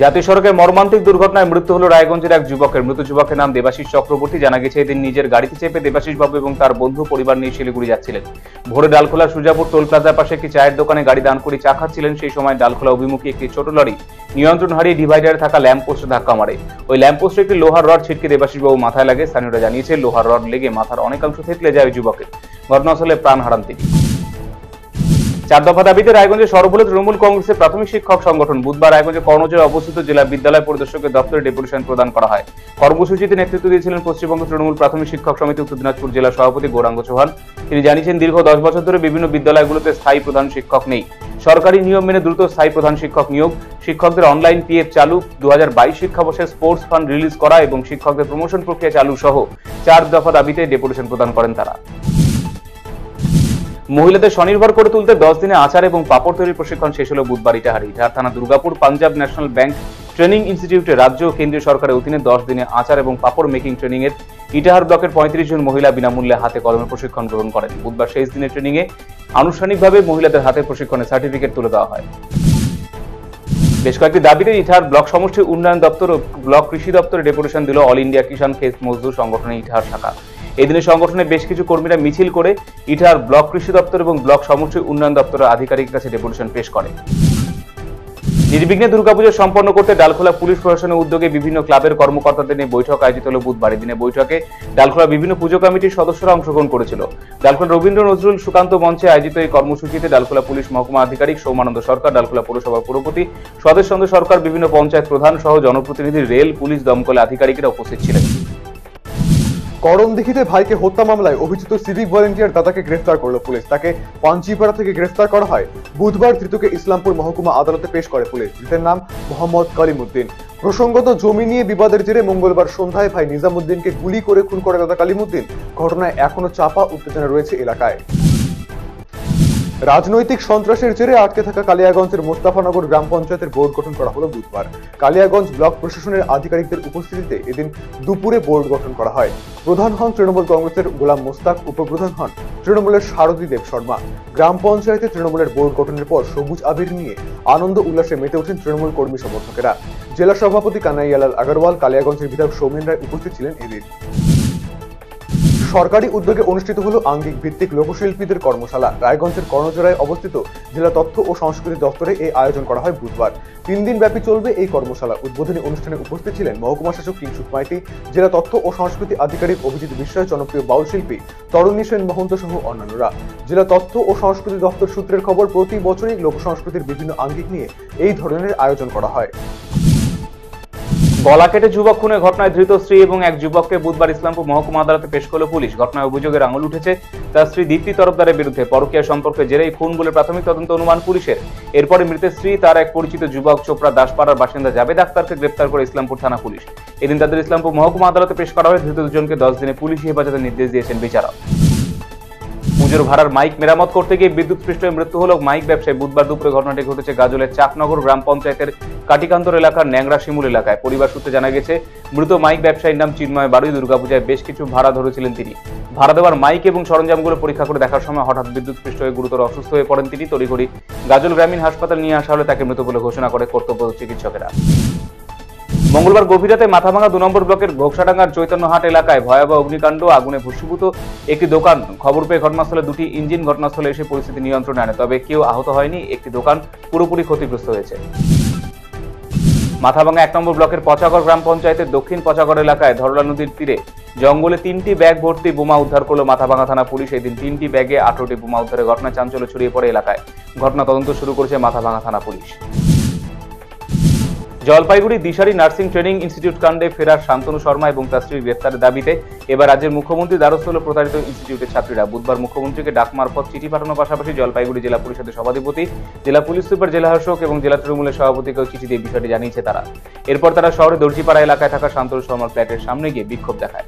জাতীয় সড়কে মর্মান্তিক দুর্ঘটনায় মৃত্যু হলো রায়গঞ্জের এক যুবকের। মৃত যুবকের নাম দেবাশিস চক্রবর্তী। জানা গেছে এদিন নিজের গাড়িতে চেপে দেবাশিস বাবু এবং তার বন্ধু পরিবার নিয়ে শিলিগুড়ি যাচ্ছিলেন। ভোরে ডালখোলা সুজাপুর টোল প্লাজার পাশে একটি চায়ের দোকানে গাড়ি দান করে চা খাচ্ছিলেন। সেই সময় ডালখোলা অভিমুখী একটি ছোট লরি নিয়ন্ত্রণ হারিয়ে ডিভাইডারে থাকা ল্যাম্প পোস্টে ধাক্কা মারে। ওই ল্যাম্প পোস্টে একটি লোহার রড ছিটকে দেবাশিস বাবু মাথায় লাগে। স্থানীয়রা জানিয়েছে, লোহার রড লেগে মাথার অনেকাংশ থেতলে যায় যুবকের। ঘটনাস্থলে প্রাণ হারান তিনি। চার দফা দাবিতে রায়গঞ্জে সর্বলে তৃণমূল কংগ্রেসের প্রাথমিক শিক্ষক সংগঠন বুধবার রায়গঞ্জে কর্ণজোরে অবস্থিত জেলা বিদ্যালয় পরিদর্শকের দপ্তরে ডেপুটেশন প্রদান করা হয়। কর্মসূচিতে নেতৃত্ব দিয়েছিলেন পশ্চিমবঙ্গ তৃণমূল প্রাথমিক শিক্ষক সমিতি, উত্তর দিনাজপুর জেলা সভাপতি গৌরাঙ্গ চৌহান। তিনি জানিয়েছেন, দীর্ঘ দশ বছর ধরে বিভিন্ন বিদ্যালয়গুলোতে স্থায়ী প্রধান শিক্ষক নেই। সরকারি নিয়ম মেনে দ্রুত স্থায়ী প্রধান শিক্ষক নিয়োগ, শিক্ষকদের অনলাইন পিএফ চালু দু হাজার বাইশ শিক্ষাবর্ষে স্পোর্টস ফান্ড রিলিজ করা এবং শিক্ষকদের প্রমোশন প্রক্রিয়া চালু সহ চার দফা দাবিতে ডেপুটেশন প্রদান করেন তারা। মহিলাদের স্বনির্ভর করে তুলতে দশ দিনে আচার এবং পাপড় তৈরির প্রশিক্ষণ শেষ হলো বুধবার ইটাহার ইটাহার থানা Durgapur Punjab national bank training ইনস্টিটিউটে রাজ্য ও কেন্দ্রীয় সরকারের অধীনে দশ দিনে আচার এবং পাপড় মেকিং ট্রেনিং এর ইটাহার ব্লকের পঁয়ত্রিশ জন মহিলা বিনামূল্যে হাতে কলমে প্রশিক্ষণ গ্রহণ করেন। বুধবার শেষ দিনের ট্রেনিং এ আনুষ্ঠানিকভাবে মহিলাদের হাতে প্রশিক্ষণের সার্টিফিকেট তুলে দেওয়া হয়। বেশ কয়েকটি দাবিতে ইটাহার ব্লক সমষ্টি উন্নয়ন দপ্তর ও ব্লক কৃষি দপ্তরে ডেপুটেশন দিল অল ইন্ডিয়া কিষাণ খেত মজদুর সংগঠনের ইটাহার শাখা। এই দিনে সংগঠনের বেশ কিছু কর্মীরা মিছিল করে ইটাহার ব্লক কৃষি দপ্তর এবং ব্লক সমষ্টি উন্নয়ন দপ্তরের আধিকারিকের কাছে ডেপুটেশন পেশ করে। নির্বিঘ্নে দুর্গাপুজো সম্পন্ন করতে ডালখোলা পুলিশ প্রশাসনের উদ্যোগে বিভিন্ন ক্লাবের কর্মকর্তাদের নিয়ে বৈঠক আয়োজিত হল বুধবার। দিনে বৈঠকে ডালখোলা বিভিন্ন পুজো কমিটির সদস্যরা অংশগ্রহণ করেছিল। ডালখোলা রবীন্দ্র নজরুল সুকান্ত মঞ্চে আয়োজিত এই কর্মসূচিতে ডালখোলা পুলিশ মহকুমা আধিকারিক সৌমানন্দ সরকার, ডালখোলা পৌরসভার পুরপতি স্বদেশ সরকার, বিভিন্ন পঞ্চায়েত প্রধান সহ জনপ্রতিনিধি, রেল, পুলিশ দমকল আধিকারিকেরা উপস্থিত ছিলেন। করণদিঘিতে ভাইকে হত্যা মামলায় অভিযুক্ত সিভিক ভলেন্টিয়ার দাদাকে গ্রেফতার করল পুলিশ। তাকে পাঞ্চিপাড়া থেকে গ্রেফতার করা হয়। বুধবার ধৃতকে ইসলামপুর মহকুমা আদালতে পেশ করে পুলিশ। ধৃতের নাম মোহাম্মদ কালিমুদ্দিন। প্রসঙ্গত, জমি নিয়ে বিবাদের জেরে মঙ্গলবার সন্ধ্যায় ভাই নিজামুদ্দিনকে গুলি করে খুন করে দাদা কালিমুদ্দিন। ঘটনায় এখনও চাপা উত্তেজনা রয়েছে এলাকায়। রাজনৈতিক সন্ত্রাসের জেরে আটকে থাকা কালিয়াগঞ্জের মোস্তাফানগর গ্রাম পঞ্চায়েতের বোর্ড গঠন করা হলো বুধবার। কালিয়াগঞ্জ ব্লক প্রশাসনের আধিকারিকদের উপস্থিতিতে এদিন দুপুরে বোর্ড গঠন করা হয়। প্রধান হন তৃণমূল কংগ্রেসের গোলাম মোস্তাক, উপপ্রধান হন তৃণমূলের শারদী দেব শর্মা। গ্রাম পঞ্চায়েতে তৃণমূলের বোর্ড গঠনের পর সবুজ আবির নিয়ে আনন্দ উল্লাসে মেতে ওঠেন তৃণমূল কর্মী সমর্থকেরা। জেলা সভাপতি কানাইয়ালাল আগরওয়াল, কালিয়াগঞ্জের বিধায়ক সৌমেন রায় উপস্থিত ছিলেন এদিন। সরকারি উদ্যোগে অনুষ্ঠিত হলো আঙ্গিক ভিত্তিক লোকশিল্পীদের কর্মশালা। রায়গঞ্জের কর্ণজোড়ায় অবস্থিত জেলা তথ্য ও সংস্কৃতি দপ্তরে এই আয়োজন করা হয় বুধবার। তিন দিন ব্যাপী চলবে এই কর্মশালা। উদ্বোধনী অনুষ্ঠানে উপস্থিত ছিলেন মহকুমা শাসক কিংসুক মাইতি, জেলা তথ্য ও সংস্কৃতি আধিকারিক অভিজিৎ বিশ্বাস, জনপ্রিয় বাউল শিল্পী তরুণী সেন মহন্ত সহ অন্যান্যরা। জেলা তথ্য ও সংস্কৃতি দপ্তর সূত্রের খবর, প্রতি বছরই লোক সংস্কৃতির বিভিন্ন আঙ্গিক নিয়ে এই ধরনের আয়োজন করা হয়। গলা কেটে যুবক খুনের ঘটনায় ধৃত স্ত্রী এবং এক যুবককে বুধবার ইসলামপুর মহকুমা আদালতে পেশ করল পুলিশ। ঘটনায় অভিযোগের আঙুল উঠেছে তার স্ত্রী দীপ্তি তরফদারের বিরুদ্ধে। পরকীয়া সম্পর্কে জেরেই খুন বলে প্রাথমিক তদন্ত অনুমান পুলিশের। এরপরে মৃতের স্ত্রী, তার এক পরিচিত যুবক চোপড়া দাসপাড়ার বাসিন্দা জাবেদ আক্তারকে গ্রেপ্তার করে ইসলামপুর থানা পুলিশ। এদিন তাদের ইসলামপুর মহকুমা আদালতে পেশ করা হয়। ধৃত দুজনকে দশ দিনে পুলিশি হেফাজতের নির্দেশ দিয়েছেন বিচারক। পুজোর ভাড়ার মাইক মেরামত করতে গিয়ে বিদ্যুৎ হয়ে মৃত্যু হল মাইক ব্যবসায়ী। বুধবার দুপুরে ঘটনাটি ঘটেছে গাজলের চাকনগর গ্রাম পঞ্চায়েতের কাটিকান্তর এলাকার ন্যাংরা শিমুল এলাকায় পরিবার সূত্রে জানা গেছে, মৃত মাইক ব্যবসায়ীর নাম চিন্ময় বাড়ুই দুর্গাপূজায় বেশ কিছু ভাড়া ধরেছিলেন তিনি। ভাড়া দেওয়ার মাইক এবং সরঞ্জামগুলো পরীক্ষা করে দেখার সময় হঠাৎ বিদ্যুৎ স্পৃষ্ট হয়ে গুরুতর অসুস্থ হয়ে পড়েন তিনি। তড়িঘড়ি গাজল গ্রামীণ হাসপাতাল নিয়ে আসা হলে তাকে মৃত বলে ঘোষণা করে কর্তব্য চিকিৎসকেরা। মঙ্গলবার গভীর রাতে মাথাভাঙা দু নম্বর ব্লকের ঘোকসাডাঙ্গার চৈতন্যহাট এলাকায় ভয়াবহ অগ্নিকাণ্ড, আগুনে ভস্মীভূত একটি দোকান। খবর পেয়ে ঘটনাস্থলে দুটি ইঞ্জিন ঘটনাস্থলে এসে পরিস্থিতি নিয়ন্ত্রণে আনে, তবে কেউ আহত হয়নি, একটি দোকান পুরোপুরি ক্ষতিগ্রস্ত হয়েছে। মাথাভাঙা এক নম্বর ব্লকের পচাগড় গ্রাম পঞ্চায়েতের দক্ষিণ পচাগড় এলাকায় ধরলা নদীর তীরে জঙ্গলে তিনটি ব্যাগ ভর্তি বোমা উদ্ধার করল মাথাভাঙ্গা থানা পুলিশ। এই দিন তিনটি ব্যাগে আঠারোটি বোমা উদ্ধারের ঘটনা চাঞ্চল্য ছড়িয়ে পড়ে এলাকায়। ঘটনা তদন্ত শুরু করেছে মাথাভাঙ্গা থানা police. Jalpaiguri Dishari nursing training institute কাণ্ডে ফেরার শান্তনু শর্মা এবং তার স্ত্রীর গ্রেফতারের দাবিতে এবার রাজ্যের মুখ্যমন্ত্রী দ্বারস্থ হল প্রতারিত ইনস্টিটিউটের ছাত্রীরা। বুধবার মুখ্যমন্ত্রীকে ডাক মারফত চিঠি পাঠানোর পাশাপাশি জলপাইগুড়ি জেলা পরিষদের সভাধিপতি, জেলা পুলিশ সুপার, জেলা শাসক এবং জেলা তৃণমূলের সভাপতিকেও চিঠি দিয়ে বিষয়টি জানিয়েছে তারা। এরপর তারা শহরে দর্জিপাড়া এলাকায় থাকা শান্তনু শর্মার ফ্ল্যাটের সামনে গিয়ে বিক্ষোভ দেখায়।